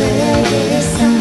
way, this